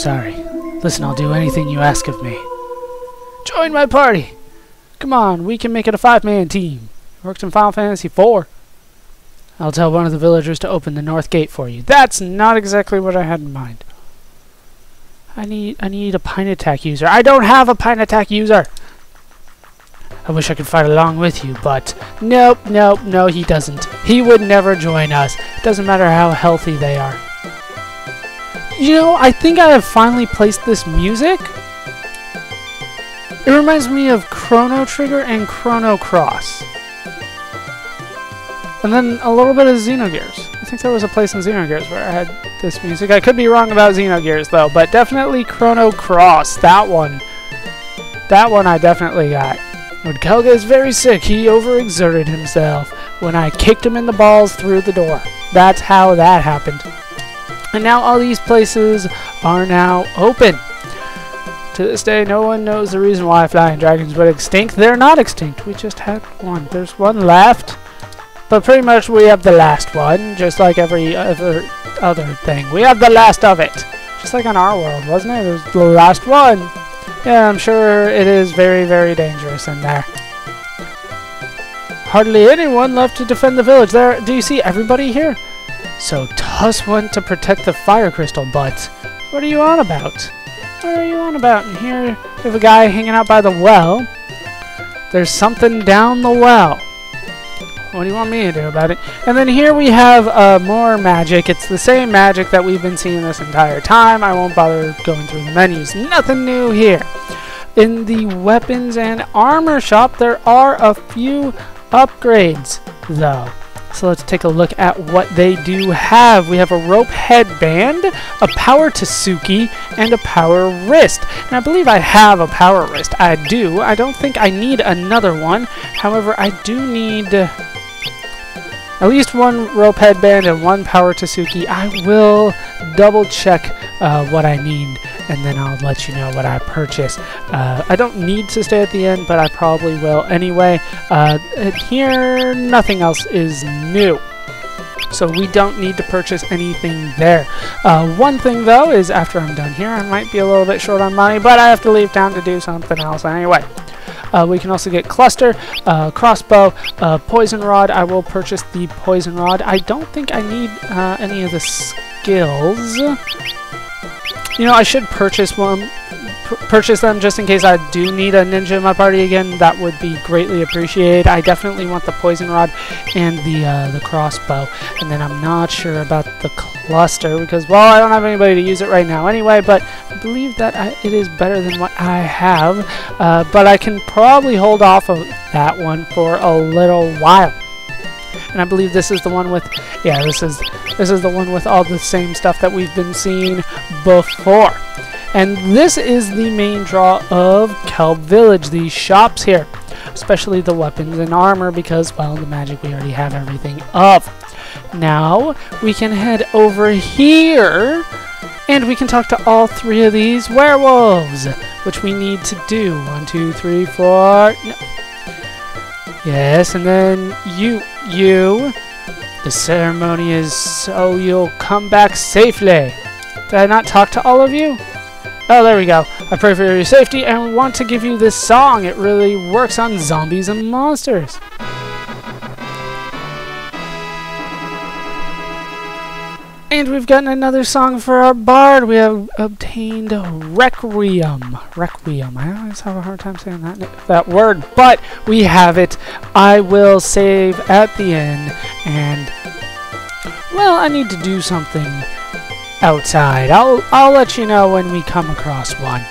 sorry. Listen, I'll do anything you ask of me. Join my party! Come on, we can make it a five-man team. Worked in Final Fantasy IV. I'll tell one of the villagers to open the north gate for you. That's not exactly what I had in mind. I need I need a pine attack user. I don't have a pine attack user! I wish I could fight along with you, but nope, nope, no he doesn't. He would never join us. It doesn't matter how healthy they are. You know, I think I have finally placed this music. It reminds me of Chrono Trigger and Chrono Cross. And then a little bit of Xenogears. I think there was a place in Xenogears where I had this music. I could be wrong about Xenogears though, but definitely Chrono Cross. That one. That one I definitely got. When Kelba is very sick, he overexerted himself when I kicked him in the balls through the door. That's how that happened. And now all these places are now open. To this day, no one knows the reason why flying dragons went extinct. They're not extinct. We just had one. There's one left. But pretty much we have the last one, just like every other other thing. We have the last of it. Just like on our world, wasn't it? It was the last one. Yeah, I'm sure it is very, very dangerous in there. Hardly anyone left to defend the village. There, do you see everybody here? So Tuss went to protect the fire crystal, but what are you on about? What are you on about? And here we have a guy hanging out by the well. There's something down the well. What do you want me to do about it? And then here we have uh, more magic. It's the same magic that we've been seeing this entire time. I won't bother going through the menus. Nothing new here. In the weapons and armor shop, there are a few upgrades, though. So let's take a look at what they do have. We have a rope headband, a power Tsuki, and a power wrist. And I believe I have a power wrist. I do. I don't think I need another one. However, I do need... At least one rope headband and one power Tsuki. I will double check uh, what I need and then I'll let you know what I purchase. Uh, I don't need to stay at the end, but I probably will anyway. Uh, here, nothing else is new. So we don't need to purchase anything there. Uh, one thing though is after I'm done here, I might be a little bit short on money, but I have to leave town to do something else anyway. Uh, we can also get cluster, uh, crossbow, uh, poison rod. I will purchase the poison rod. I don't think I need uh, any of the skills. You know, I should purchase one, purchase them just in case I do need a ninja in my party again. That would be greatly appreciated. I definitely want the poison rod and the uh, the crossbow. And then I'm not sure about the cluster because, well, I don't have anybody to use it right now anyway. But I believe that I, it is better than what I have. Uh, but I can probably hold off of that one for a little while and I believe this is the one with yeah this is this is the one with all the same stuff that we've been seeing before and this is the main draw of Kelb Village these shops here especially the weapons and armor because well the magic we already have everything of now we can head over here and we can talk to all three of these werewolves which we need to do one two three four no. yes and then you you. The ceremony is so you'll come back safely. Did I not talk to all of you? Oh, there we go. I pray for your safety and want to give you this song. It really works on zombies and monsters. And we've gotten another song for our bard. We have obtained Requiem. Requiem. I always have a hard time saying that that word, but we have it. I will save at the end, and well, I need to do something outside. I'll I'll let you know when we come across one.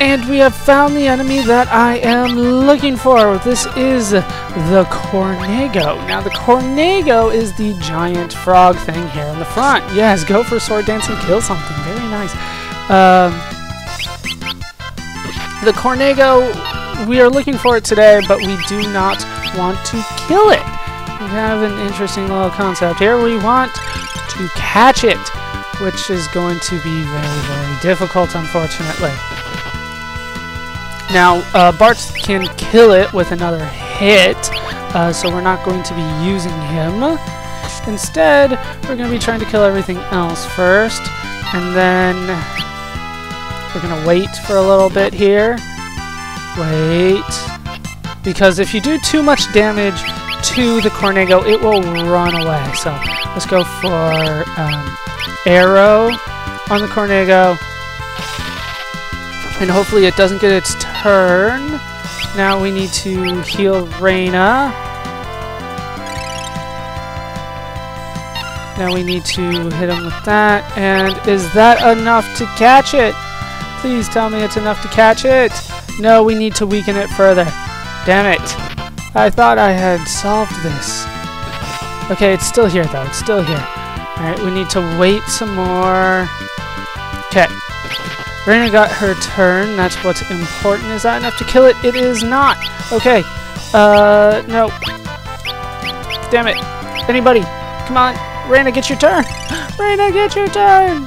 And we have found the enemy that I am looking for. This is the Kornago. Now, the Kornago is the giant frog thing here in the front. Yes, go for sword dance and kill something. Very nice. Um, the Kornago, we are looking for it today, but we do not want to kill it. We have an interesting little concept here. We want to catch it, which is going to be very, very difficult, unfortunately. Now, uh, Bart can kill it with another hit, uh, so we're not going to be using him. Instead, we're going to be trying to kill everything else first, and then We're gonna wait for a little bit here. Wait. Because if you do too much damage to the Kornago, it will run away. So let's go for um, Arrow on the Kornago. And hopefully it doesn't get its turn. Now we need to heal Reina. Now we need to hit him with that. And is that enough to catch it? Please tell me it's enough to catch it. No, we need to weaken it further. Damn it. I thought I had solved this. Okay, it's still here though. It's still here. Alright, we need to wait some more. Okay. Reina got her turn. That's what's important. Is that enough to kill it? It is not. Okay. Uh, no. Damn it. Anybody. Come on. Reina, get your turn. Reina, get your turn.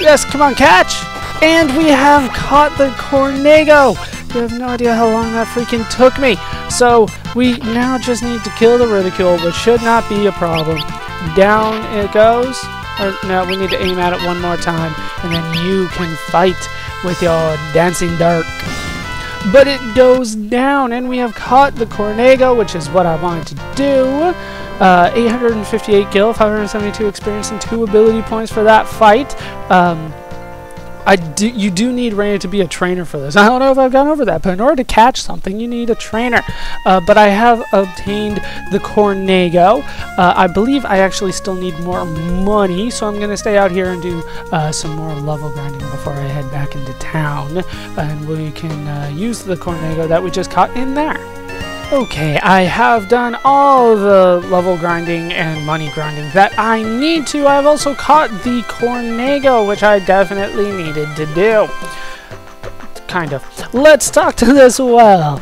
Yes, come on, catch. And we have caught the Kornago. You have no idea how long that freaking took me. So we now just need to kill the Ridicule, which should not be a problem. Down it goes. Or, no, we need to aim at it one more time, and then you can fight with your dancing dirk. But it goes down, and we have caught the Kornago, which is what I wanted to do. Uh, 858 gil, 572 experience, and 2 ability points for that fight. Um, I do, you do need Reina to be a trainer for this. I don't know if I've gone over that, but in order to catch something, you need a trainer. Uh, but I have obtained the Kornago. Uh, I believe I actually still need more money, so I'm going to stay out here and do uh, some more level grinding before I head back into town. And we can uh, use the Kornago that we just caught in there. Okay, I have done all the level grinding and money grinding that I need to. I've also caught the Kornago, which I definitely needed to do. Kind of. Let's talk to this well.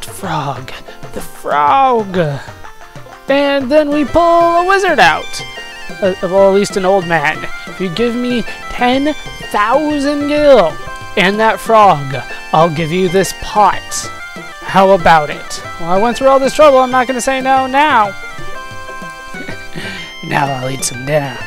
Frog. The frog. And then we pull a wizard out. Uh, well, at least an old man. If you give me 10,000 gil and that frog, I'll give you this pot. How about it? Well, I went through all this trouble, I'm not going to say no now. now I'll eat some dinner.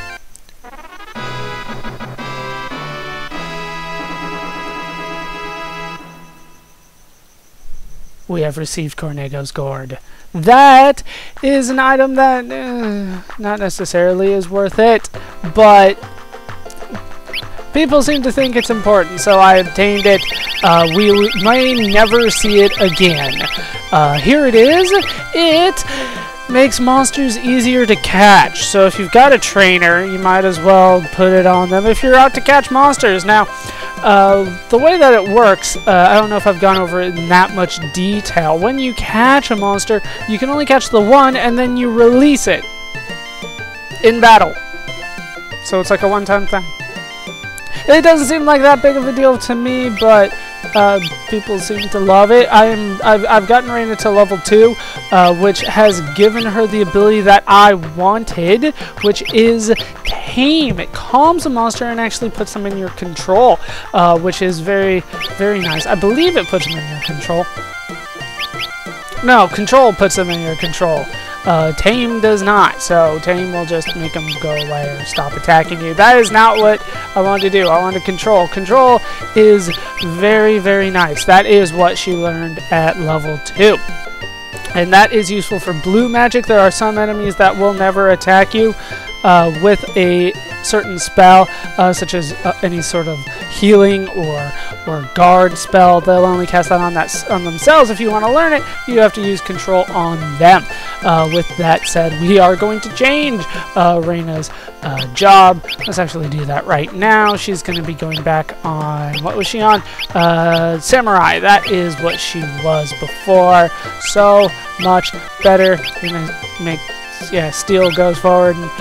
We have received Kornago's gourd. That is an item that uh, not necessarily is worth it, but people seem to think it's important, so I obtained it. Uh, we may never see it again. Uh, here it is. It makes monsters easier to catch. So if you've got a trainer, you might as well put it on them if you're out to catch monsters. Now, uh, the way that it works, uh, I don't know if I've gone over it in that much detail. When you catch a monster, you can only catch the one, and then you release it in battle. So it's like a one-time thing. It doesn't seem like that big of a deal to me, but uh, people seem to love it. I am I've, I've gotten Reina to level 2, uh, which has given her the ability that I wanted, which is Tame. It calms a monster and actually puts them in your control, uh, which is very, very nice. I believe it puts them in your control. No, Control puts them in your control. Uh, Tame does not, so Tame will just make them go away or stop attacking you. That is not what I want to do. I want to control. Control is very, very nice. That is what she learned at level 2. And that is useful for blue magic. There are some enemies that will never attack you uh, with a certain spell, uh, such as uh, any sort of healing or or guard spell. They'll only cast that on that on themselves. If you want to learn it, you have to use control on them. Uh, with that said, we are going to change uh, Reina's uh, job. Let's actually do that right now. She's going to be going back on what was she on? Uh, Samurai. That is what she was before. So much better. Gonna make yeah, steel goes forward and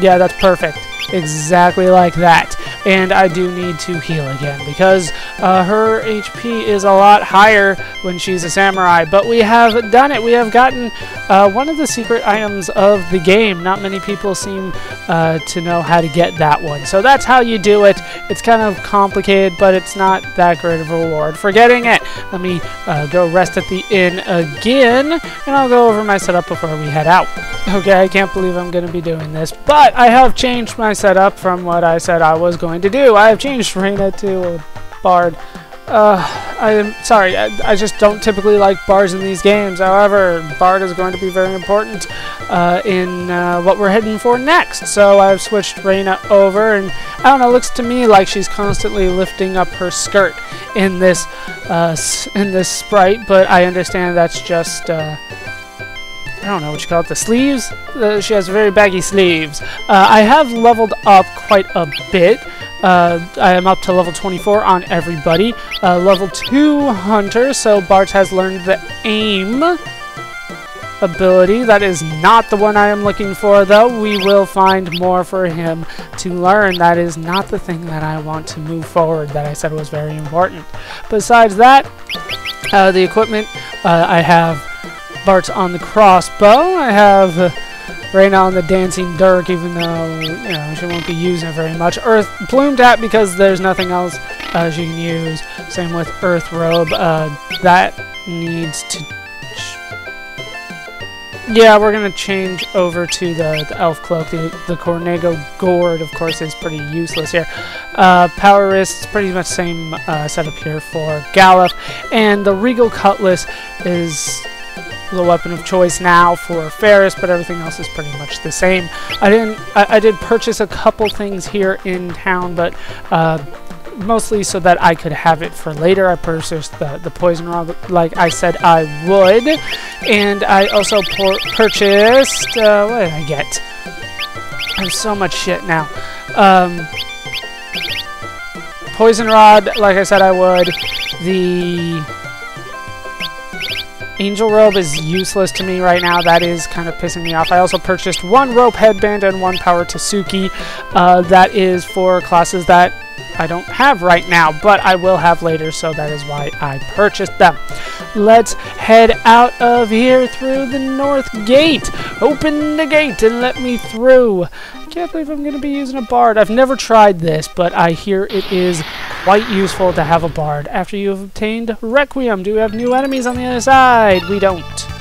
yeah, that's perfect. Exactly like that. And I do need to heal again because uh, her HP is a lot higher when she's a samurai. But we have done it. We have gotten uh, one of the secret items of the game. Not many people seem uh, to know how to get that one. So that's how you do it. It's kind of complicated, but it's not that great of a reward for getting it. Let me uh, go rest at the inn again, and I'll go over my setup before we head out. Okay, I can't believe I'm going to be doing this, but I have changed my setup from what I said I was going to do. I have changed Reina to a bard. Uh, I am sorry, I, I, just don't typically like bars in these games. However, Bard is going to be very important uh, in uh, what we're heading for next. So I've switched Reina over, and I don't know, looks to me like she's constantly lifting up her skirt in this uh, in this sprite, but I understand that's just. Uh, I don't know what you call it, the sleeves? Uh, she has very baggy sleeves. I have leveled up quite a bit. Uh, I am up to level 24 on everybody. Uh, level 2 Hunter, so Bart has learned the aim ability. That is not the one I am looking for, though. We will find more for him to learn. That is not the thing that I want to move forward that I said was very important. Besides that, uh, the equipment, uh, I have Bart on the crossbow. I have... Right now on the Dancing Dirk, even though, you know, she won't be using it very much. Earth Plume Tap, because there's nothing else uh, she can use. Same with Earth Robe. Uh, that needs to... Yeah, we're going to change over to the, the Elf Cloak. The, the Kornago Gourd, of course, is pretty useless here. Uh, Power Wrist is pretty much same uh, setup here for Galuf. And the Regal Cutlass is the weapon of choice now for Faris, but everything else is pretty much the same. I didn't. I, I did purchase a couple things here in town, but uh, mostly so that I could have it for later. I purchased the the poison rod, like I said I would, and I also purchased. Uh, what did I get? I have so much shit now. Um, poison rod, like I said I would. The Angel Robe is useless to me right now. That is kind of pissing me off. I also purchased one Rope Headband and one Power Tsuki. Uh, that is for classes that I don't have right now, but I will have later, so that is why I purchased them. Let's head out of here through the north gate. Open the gate and let me through. I can't believe I'm going to be using a bard. I've never tried this, but I hear it is quite useful to have a bard. After you have obtained Requiem, do we have new enemies on the other side? We don't.